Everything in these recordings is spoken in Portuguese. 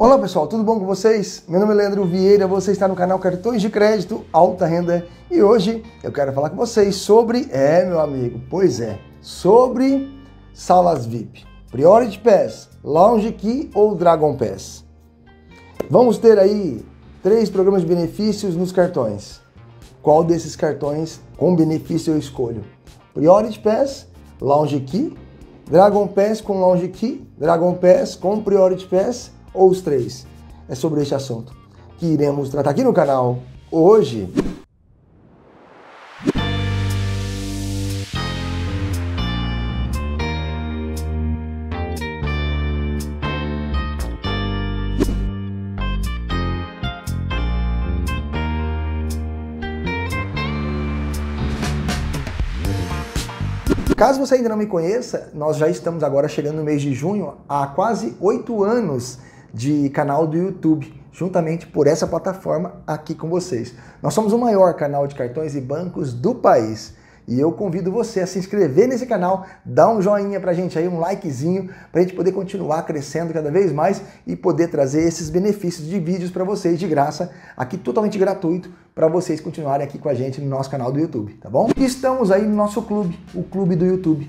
Olá pessoal, tudo bom com vocês? Meu nome é Leandro Vieira, você está no canal Cartões de Crédito Alta Renda e hoje eu quero falar com vocês sobre, é meu amigo, pois é, sobre salas VIP, Priority Pass, Lounge Key ou Dragon Pass. Vamos ter aí três programas de benefícios nos cartões. Qual desses cartões com benefício eu escolho? Priority Pass, Lounge Key, Dragon Pass com Lounge Key, Dragon Pass com Priority Pass ou os três? É sobre este assunto que iremos tratar aqui no canal hoje. Caso você ainda não me conheça, nós já estamos agora chegando no mês de junho, há quase oito anos de canal do YouTube, juntamente por essa plataforma aqui com vocês. Nós somos o maior canal de cartões e bancos do país. E eu convido você a se inscrever nesse canal, dar um joinha pra gente aí, um likezinho, pra gente poder continuar crescendo cada vez mais e poder trazer esses benefícios de vídeos para vocês de graça, aqui totalmente gratuito, para vocês continuarem aqui com a gente no nosso canal do YouTube, tá bom? Estamos aí no nosso clube, o Clube do YouTube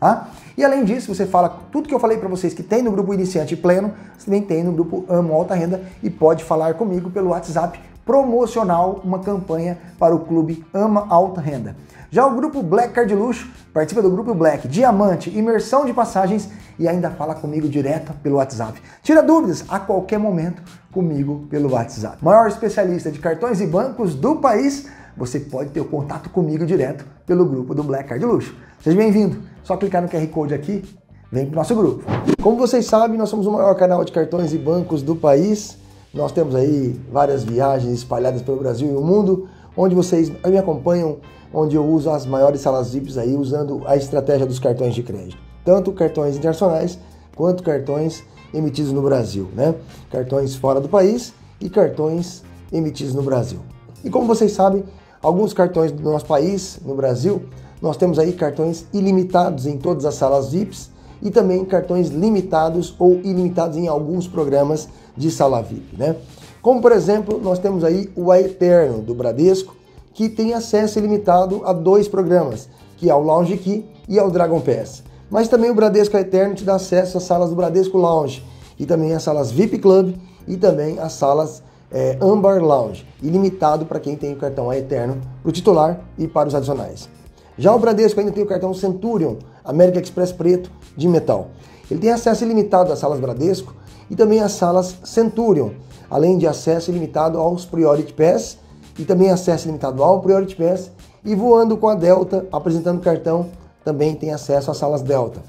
Tá? E além disso, você fala tudo que eu falei para vocês que tem no grupo Iniciante Pleno, você também tem no grupo Amo Alta Renda e pode falar comigo pelo WhatsApp promocional, uma campanha para o clube Ama Alta Renda. Já o grupo Black Card Luxo participa do grupo Black Diamante, imersão de passagens e ainda fala comigo direto pelo WhatsApp. Tira dúvidas a qualquer momento comigo pelo WhatsApp. Maior especialista de cartões e bancos do país, você pode ter o contato comigo direto pelo grupo do Black Card Luxo. Seja bem-vindo. Só clicar no QR Code aqui, vem para o nosso grupo. Como vocês sabem, nós somos o maior canal de cartões e bancos do país. Nós temos aí várias viagens espalhadas pelo Brasil e o mundo, onde vocês me acompanham, onde eu uso as maiores salas VIPs aí, usando a estratégia dos cartões de crédito. Tanto cartões internacionais quanto cartões emitidos no Brasil, né? Cartões fora do país e cartões emitidos no Brasil. E como vocês sabem, alguns cartões do nosso país, no Brasil, nós temos aí cartões ilimitados em todas as salas VIPs e também cartões limitados ou ilimitados em alguns programas de sala VIP, né? Como por exemplo, nós temos aí o Eterno do Bradesco, que tem acesso ilimitado a dois programas, que é o Lounge Key e ao Dragon Pass. Mas também o Bradesco Eterno te dá acesso às salas do Bradesco Lounge e também às salas VIP Club e também às salas é, Lounge, ilimitado para quem tem o cartão Eterno, para o titular e para os adicionais. Já o Bradesco ainda tem o cartão Centurion, América Express preto, de metal. Ele tem acesso ilimitado às salas Bradesco e também às salas Centurion, além de acesso ilimitado aos Priority Pass e também acesso ilimitado ao Priority Pass e voando com a Delta, apresentando cartão, também tem acesso às salas Delta.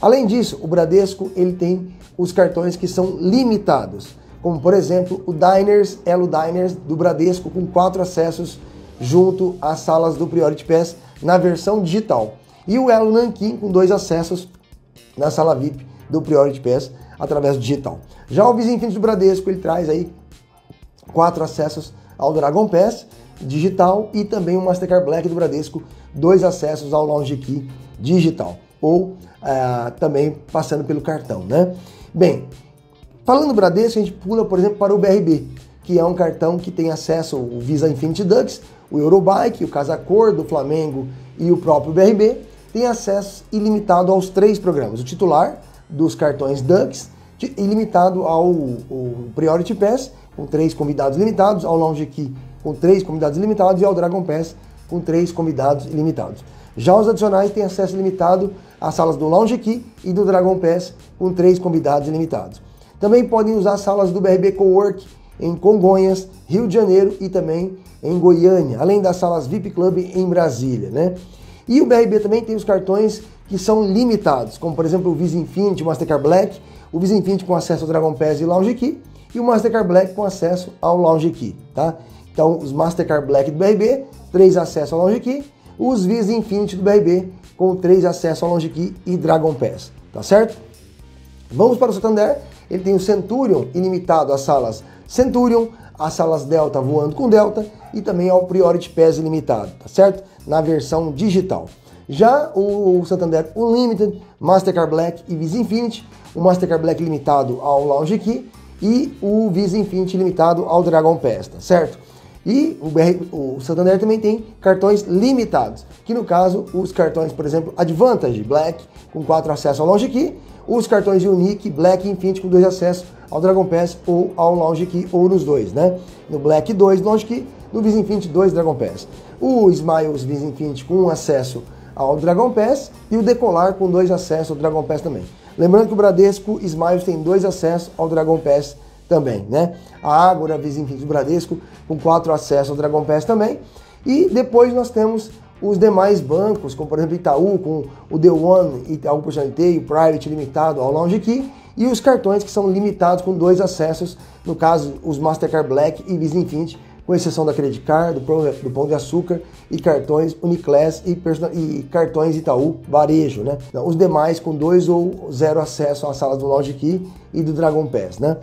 Além disso, o Bradesco ele tem os cartões que são limitados, como por exemplo o Diners, Elo Diners do Bradesco com quatro acessos junto às salas do Priority Pass na versão digital. E o Elo Nankin com dois acessos na sala VIP do Priority Pass através do digital. Já o Infinity do Bradesco, ele traz aí quatro acessos ao Dragon Pass digital e também o Mastercard Black do Bradesco, dois acessos ao Lounge Key digital ou uh, também passando pelo cartão, né? Bem, falando do Bradesco, a gente pula, por exemplo, para o BRB, que é um cartão que tem acesso ao Visa Infinity Dux, o Eurobike, o Casa Cor do Flamengo e o próprio BRB têm acesso ilimitado aos três programas. O titular dos cartões Dux, ilimitado ao, ao Priority Pass, com três convidados limitados, ao Lounge Key com três convidados limitados e ao Dragon Pass com três convidados limitados. Já os adicionais têm acesso limitado às salas do Lounge Key e do Dragon Pass com três convidados limitados. Também podem usar as salas do BRB Cowork em Congonhas, Rio de Janeiro e também em Goiânia, além das salas VIP Club em Brasília, né? E o BRB também tem os cartões que são limitados, como por exemplo o Visa Infinity, o Mastercard Black, o Visa Infinity com acesso ao Dragon Pass e Lounge Key e o Mastercard Black com acesso ao Lounge Key, tá? Então, os Mastercard Black do BRB, três acessos ao Lounge Key, os Visa Infinity do BRB, com três acessos ao Lounge Key e Dragon Pass, tá certo? Vamos para o Santander, ele tem o Centurion ilimitado às salas Centurion, as salas Delta voando com Delta e também ao Priority Pass ilimitado, tá certo? Na versão digital. Já o Santander Unlimited, Mastercard Black e Visa Infinity, o Mastercard Black limitado ao Lounge Key e o Visa Infinity limitado ao Dragon Pass, tá certo? E o, BR, o Santander também tem cartões limitados, que no caso, os cartões, por exemplo, Advantage Black, com quatro acessos ao Lounge Key, os cartões Unique, Black e Infinity com dois acessos ao Dragon Pass ou ao Lounge Key, ou nos dois, né? No Black 2 Lounge Key, no Visa Infinity 2 Dragon Pass. O Smiles Visa Infinity com um acesso ao Dragon Pass e o Decolar com dois acessos ao Dragon Pass também. Lembrando que o Bradesco Smiles tem dois acessos ao Dragon Pass também, né? A Ágora do Bradesco com quatro acessos ao Dragon Pass também. E depois nós temos os demais bancos, como por exemplo Itaú, com o The One, Itaú Personalité, o Private limitado ao Lounge Key, e os cartões que são limitados com dois acessos, no caso os Mastercard Black e Visa Infinity, com exceção da Credit Card, do Pão, do Pão de Açúcar e cartões Uniclass e, e, cartões Itaú Varejo, né? Os demais com dois ou zero acesso às salas do Lounge Key e do Dragon Pass, né?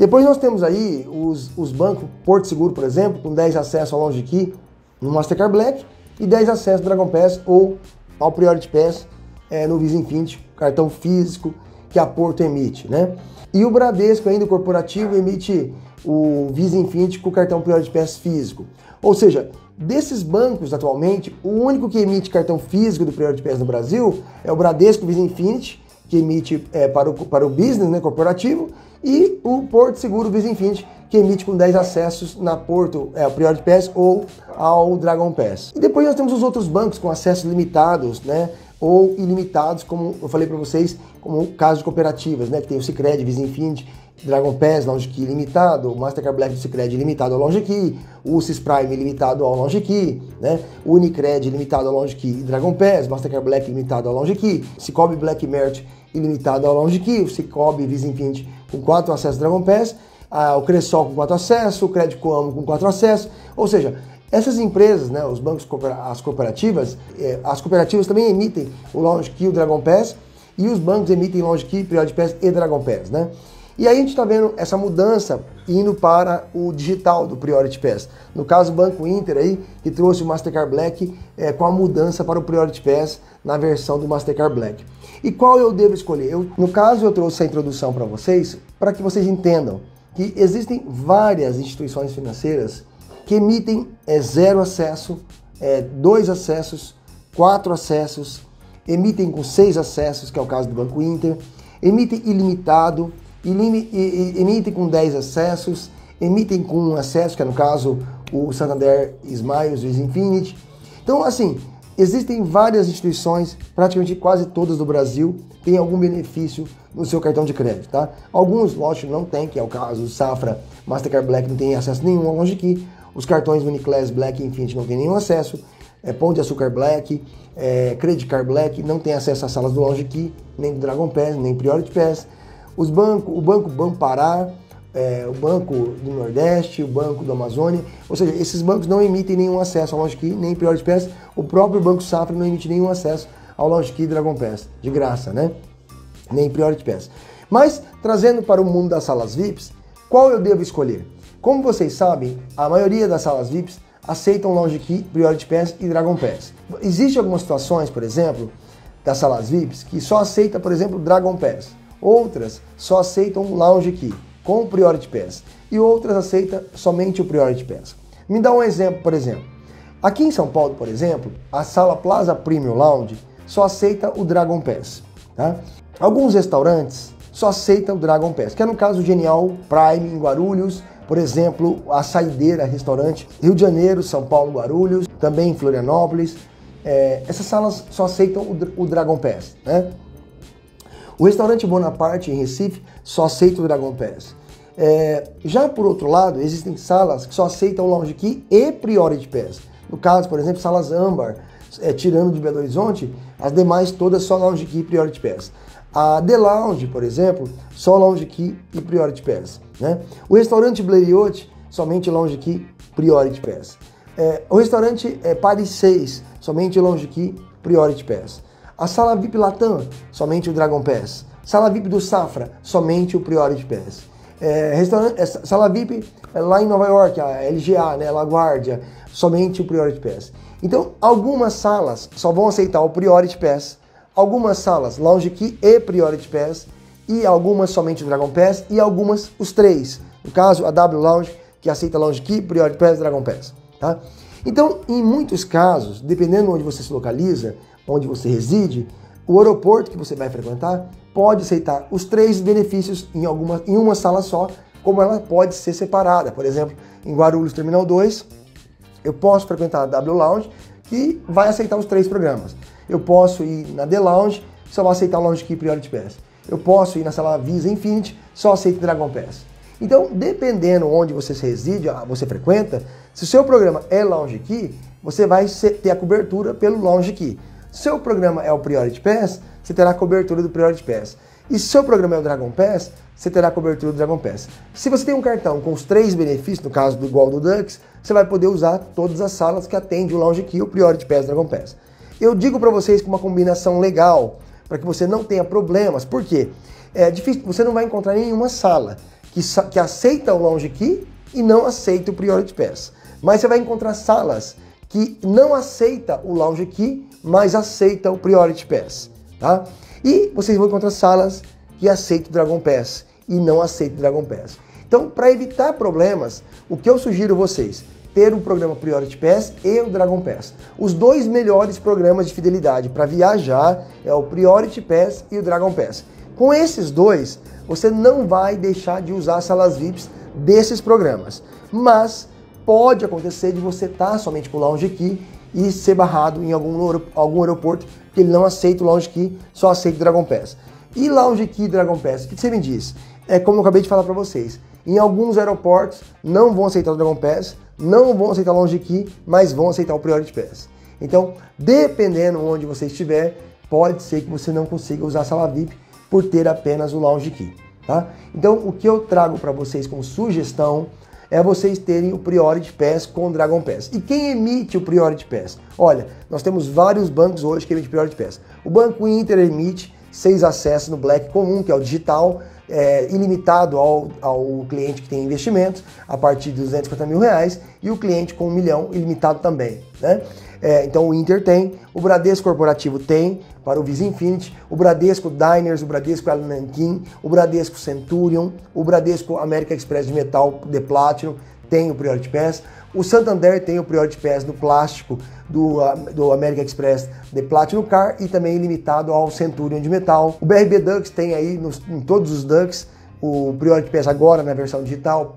Depois nós temos aí os, os bancos Porto Seguro, por exemplo, com 10 acessos ao Lounge Key no Mastercard Black e 10 acessos Dragon Pass ou ao Priority Pass é, no Visa Infinity, cartão físico que a Porto emite, né? E o Bradesco ainda, corporativo, emite o Visa Infinity com o cartão Priority Pass físico. Ou seja, desses bancos atualmente, o único que emite cartão físico do Priority Pass no Brasil é o Bradesco Visa Infinity, que emite é, para, o, para o business né, corporativo, e o Porto Seguro Visa Infinity, que emite com 10 acessos na Porto, é, ao Priority Pass ou ao Dragon Pass. E depois nós temos os outros bancos com acessos limitados, né? Ou ilimitados, como eu falei para vocês, como o caso de cooperativas, né? Que tem o Cicred, Visa Infinity, Dragon Pass, Lounge Key limitado, Mastercard Black do Cicred limitado ao Lounge Key, o Cis Prime limitado ao Lounge Key, né? Unicred limitado ao Lounge Key e Dragon Pass, Mastercard Black limitado ao Lounge Key, Cicobi Black Merch ilimitado ao Lounge Key, o Cicobi Visa Infinity com 4 acessos Dragon Pass, o Cressol com 4 acessos, o Crédito Coamo com 4 acessos, ou seja, essas empresas, né, os bancos, as cooperativas, eh, as cooperativas também emitem o Lounge Key, o Dragon Pass, e os bancos emitem Lounge Key, Priority Pass e Dragon Pass, né? E aí a gente está vendo essa mudança indo para o digital do Priority Pass. No caso, o Banco Inter aí, que trouxe o Mastercard Black é, com a mudança para o Priority Pass na versão do Mastercard Black. E qual eu devo escolher? Eu, no caso, eu trouxe essa introdução para vocês, para que vocês entendam que existem várias instituições financeiras que emitem é, zero acesso, é, dois acessos, quatro acessos, emitem com seis acessos, que é o caso do Banco Inter, emitem ilimitado, emitem com 10 acessos, emitem com um acesso, que é no caso o Santander Smiles, o Infinity. Então, assim, existem várias instituições, praticamente quase todas do Brasil, têm algum benefício no seu cartão de crédito, tá? Alguns, lógico, não tem, que é o caso do Safra, Mastercard Black não tem acesso nenhum Longe Key, os cartões Uniclass Black e Infinity não tem nenhum acesso, é, Pão de Açúcar Black, é, Credit Card Black não tem acesso às salas do Longe Key, nem do Dragon Pass, nem Priority Pass, os bancos, o Banco Bampará, é, o Banco do Nordeste, o Banco do Amazônia, ou seja, esses bancos não emitem nenhum acesso ao Launch Key, nem Priority Pass, o próprio Banco Safra não emite nenhum acesso ao Launch Key Dragon Pass, de graça, né? Nem Priority Pass. Mas, trazendo para o mundo das salas VIPs, qual eu devo escolher? Como vocês sabem, a maioria das salas VIPs aceitam Launch Key, Priority Pass e Dragon Pass. Existem algumas situações, por exemplo, das salas VIPs que só aceita, por exemplo, Dragon Pass. Outras só aceitam o Lounge Key com o Priority Pass e outras aceitam somente o Priority Pass. Me dá um exemplo, por exemplo. Aqui em São Paulo, por exemplo, a sala Plaza Premium Lounge só aceita o Dragon Pass. Tá? Alguns restaurantes só aceitam o Dragon Pass, que é no caso Genial Prime em Guarulhos, por exemplo, a Saideira Restaurante Rio de Janeiro, São Paulo, Guarulhos, também em Florianópolis. É, essas salas só aceitam o, o Dragon Pass. Né? O restaurante Bonaparte em Recife só aceita o Dragon Pass. É, já por outro lado, existem salas que só aceitam Lounge Key e Priority Pass. No caso, por exemplo, salas Ambar, é, tirando de Belo Horizonte, as demais todas só Lounge Key e Priority Pass. A The Lounge, por exemplo, só Lounge Key e Priority Pass. Né? O restaurante Blériot, somente Lounge Key Priority Pass. É, o restaurante é Paris 6, somente Lounge Key, Priority Pass. A sala VIP Latam, somente o Dragon Pass. Sala VIP do Safra, somente o Priority Pass. É, restaurante, é, sala VIP é lá em Nova York, a LGA, né, LaGuardia, somente o Priority Pass. Então, algumas salas só vão aceitar o Priority Pass, algumas salas Lounge Key e Priority Pass, e algumas somente o Dragon Pass, e algumas os três. No caso, a W Lounge, que aceita Lounge Key, Priority Pass Dragon Pass. Tá? Então, em muitos casos, dependendo de onde você se localiza, onde você reside, o aeroporto que você vai frequentar pode aceitar os três benefícios em, alguma, em uma sala só, como ela pode ser separada. Por exemplo, em Guarulhos Terminal 2, eu posso frequentar a W Lounge, que vai aceitar os três programas. Eu posso ir na The Lounge, só vai aceitar Lounge Key Priority Pass. Eu posso ir na sala Visa Infinity, só aceita Dragon Pass. Então, dependendo onde você reside, ah, você frequenta, se o seu programa é Lounge Key, você vai ter a cobertura pelo Lounge Key. Seu programa é o Priority Pass, você terá cobertura do Priority Pass. E se seu programa é o Dragon Pass, você terá cobertura do Dragon Pass. Se você tem um cartão com os três benefícios, no caso do igual do Dux, você vai poder usar todas as salas que atendem o Lounge Key, o Priority Pass, Dragon Pass. Eu digo para vocês que uma combinação legal, para que você não tenha problemas. Por quê? É difícil, você não vai encontrar nenhuma sala que, que aceita o Lounge Key e não aceita o Priority Pass. Mas você vai encontrar salas que não aceita o Lounge Key, mas aceita o Priority Pass, tá? E vocês vão encontrar salas que aceitam o Dragon Pass e não aceitam o Dragon Pass. Então, para evitar problemas, o que eu sugiro vocês? Ter o programa Priority Pass e o Dragon Pass. Os dois melhores programas de fidelidade para viajar é o Priority Pass e o Dragon Pass. Com esses dois, você não vai deixar de usar salas VIPs desses programas. Mas pode acontecer de você estar tá somente com o Lounge Key e ser barrado em algum, algum aeroporto que ele não aceita o Lounge Key, só aceita o Dragon Pass. E Lounge Key Dragon Pass, o que você me diz? É como eu acabei de falar para vocês. Em alguns aeroportos não vão aceitar o Dragon Pass, não vão aceitar o Lounge Key, mas vão aceitar o Priority Pass. Então, dependendo onde você estiver, pode ser que você não consiga usar a sala VIP por ter apenas o Lounge Key. Tá? Então, o que eu trago para vocês como sugestão é vocês terem o Priority Pass com o Dragon Pass. E quem emite o Priority Pass? Olha, nós temos vários bancos hoje que emitem Priority Pass. O Banco Inter emite seis acessos no Black comum, que é o digital, é, ilimitado ao, ao cliente que tem investimentos, a partir de 250 mil reais, e o cliente com um milhão, ilimitado também. Né? É, então o Inter tem, o Bradesco Corporativo tem, para o Visa Infinity, o Bradesco Diners, o Bradesco Nankin, o Bradesco Centurion, o Bradesco América Express de Metal de Platinum tem o Priority Pass, o Santander tem o Priority Pass do plástico do, do American Express de Platinum Car e também limitado ao Centurion de metal. O BRB Dux tem aí nos, em todos os Dux o Priority Pass agora na versão digital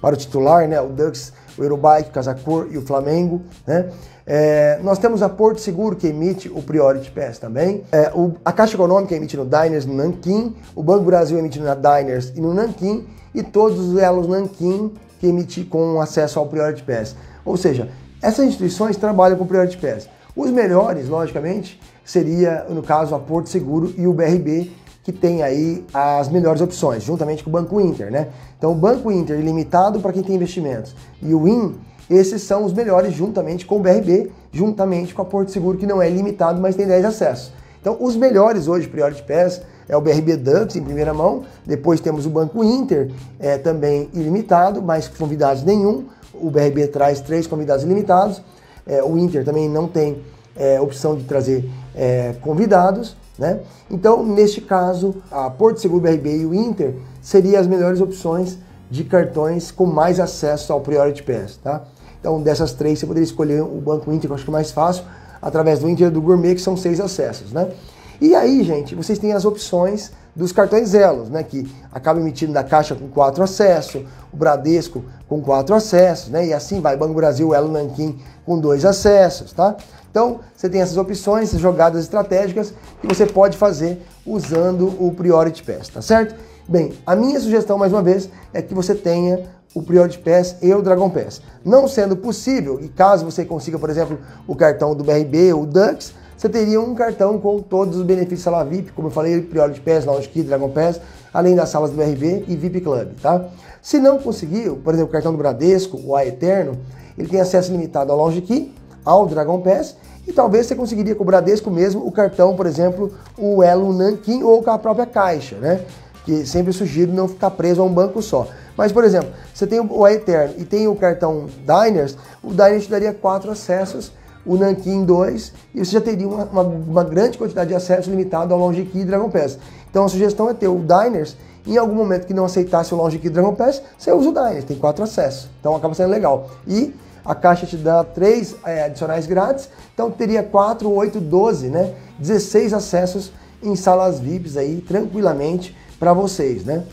para o titular, né? O Dux, o Eurobike, o Casacor e o Flamengo, né? É, nós temos a Porto Seguro que emite o Priority Pass também. É, o, a Caixa Econômica emite no Diners no Nanquim, o Banco Brasil emite na Diners e no Nanquim, e todos os elos Nanquim que emite com acesso ao Priority Pass. Ou seja, essas instituições trabalham com Priority Pass. Os melhores, logicamente, seria, no caso, a Porto Seguro e o BRB, que tem aí as melhores opções, juntamente com o Banco Inter, né? Então, o Banco Inter ilimitado para quem tem investimentos e o IN, esses são os melhores juntamente com o BRB, juntamente com a Porto Seguro, que não é ilimitado, mas tem 10 acessos. Então, os melhores hoje, Priority Pass, é o BRB Dux em primeira mão, depois temos o Banco Inter, é, também ilimitado, mas convidados nenhum, o BRB traz três convidados ilimitados, é, o Inter também não tem é, opção de trazer é, convidados, né? Então, neste caso, a Porto Seguro BRB e o Inter seriam as melhores opções de cartões com mais acesso ao Priority Pass, tá? Então, dessas três, você poderia escolher o Banco Inter, que eu acho que é mais fácil, através do Inter do Gourmet, que são seis acessos, né? E aí, gente, vocês têm as opções dos cartões Elos, né? Que acaba emitindo da Caixa com quatro acessos, o Bradesco com quatro acessos, né? E assim vai, Banco Brasil, Elo Nanquim com dois acessos, tá? Então, você tem essas opções, essas jogadas estratégicas que você pode fazer usando o Priority Pass, tá certo? Bem, a minha sugestão, mais uma vez, é que você tenha o Priority Pass e o Dragon Pass. Não sendo possível, e caso você consiga, por exemplo, o cartão do BRB ou Dux, você teria um cartão com todos os benefícios Sala VIP, como eu falei, Priority Pass, Lounge Key, Dragon Pass, além das salas do BRB e VIP Club, tá? Se não conseguiu, por exemplo, o cartão do Bradesco, o A Eterno, ele tem acesso limitado ao Lounge Key, ao Dragon Pass e talvez você conseguiria com o Bradesco mesmo o cartão, por exemplo, o Elo Nankin ou com a própria Caixa, né? Que sempre sugiro não ficar preso a um banco só. Mas, por exemplo, você tem o Eterno e tem o cartão Diners, o Diners te daria quatro acessos, o Nankin 2, e você já teria uma, uma, uma grande quantidade de acessos limitado ao Lounge Key e Dragon Pass. Então a sugestão é ter o Diners, em algum momento que não aceitasse o Lounge Key Dragon Pass, você usa o Diners, tem quatro acessos. Então acaba sendo legal. E a caixa te dá três é, adicionais grátis, então teria 4, 8, 12, né? 16 acessos em salas VIPs aí, tranquilamente para vocês, né?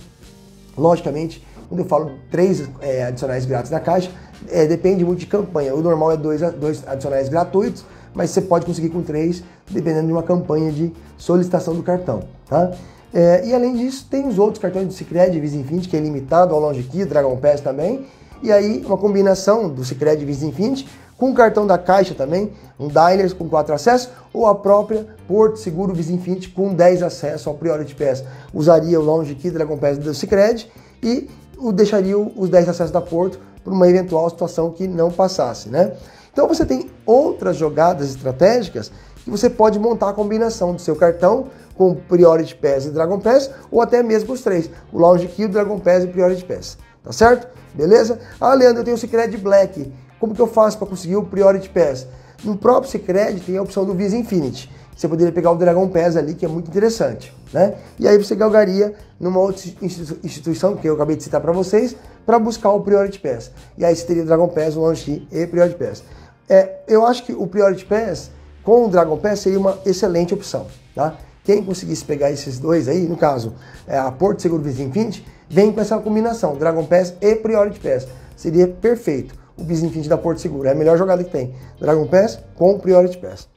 Logicamente, quando eu falo três é, adicionais grátis na caixa, é, depende muito de campanha. O normal é dois, dois adicionais gratuitos, mas você pode conseguir com três, dependendo de uma campanha de solicitação do cartão. Tá? É, e além disso, tem os outros cartões do Cicred, Visa Infinity, que é limitado ao Longe Key, Dragon Pass também. E aí, uma combinação do Cicred Visa Infinity com o cartão da Caixa também, um Diners com 4 acessos, ou a própria Porto Seguro Visa Infinity com 10 acessos ao Priority Pass. Usaria o Longe Key Dragon Pass do Cicred e o deixaria os 10 acessos da Porto para uma eventual situação que não passasse, né? Então você tem outras jogadas estratégicas que você pode montar a combinação do seu cartão com Priority Pass e Dragon Pass, ou até mesmo os três, o Lounge Key, o Dragon Pass e Priority Pass, tá certo? Beleza? Ah, Leandro, eu tenho o Secret Black, como que eu faço para conseguir o Priority Pass? No próprio Secret tem a opção do Visa Infinity, você poderia pegar o Dragon Pass ali, que é muito interessante, né? E aí você galgaria numa outra instituição, que eu acabei de citar para vocês, para buscar o Priority Pass. E aí você teria o Dragon Pass, o Launch e Priority Pass. É, eu acho que o Priority Pass com o Dragon Pass seria uma excelente opção, tá? Quem conseguisse pegar esses dois aí, no caso, é, a Porto Seguro Visa Infinity, vem com essa combinação, Dragon Pass e Priority Pass. Seria perfeito. O Visa Infinity da Porto Seguro é a melhor jogada que tem. Dragon Pass com Priority Pass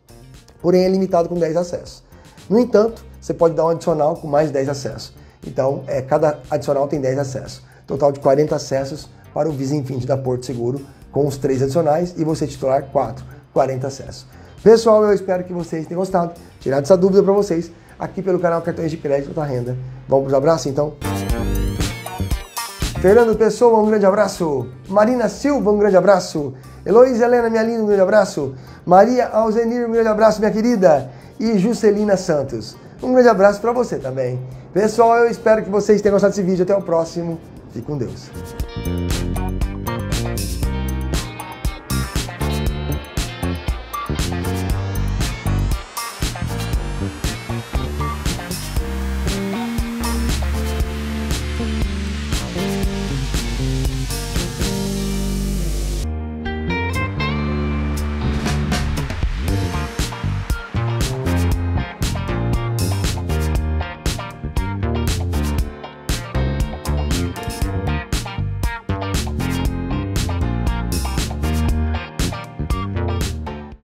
porém é limitado com 10 acessos. No entanto, você pode dar um adicional com mais 10 acessos. Então, é, cada adicional tem 10 acessos. Total de 40 acessos para o Visa Infinity da Porto Seguro, com os três adicionais e você titular 4, 40 acessos. Pessoal, eu espero que vocês tenham gostado, tirado essa dúvida para vocês aqui pelo canal Cartões de Crédito da Renda. Vamos para os abraços então? Fernando Pessoa, um grande abraço. Marina Silva, um grande abraço. Heloísa Helena, minha linda, um grande abraço. Maria Alzenir, um grande abraço, minha querida. E Juscelina Santos. Um grande abraço para você também. Pessoal, eu espero que vocês tenham gostado desse vídeo. Até o próximo. Fique com Deus.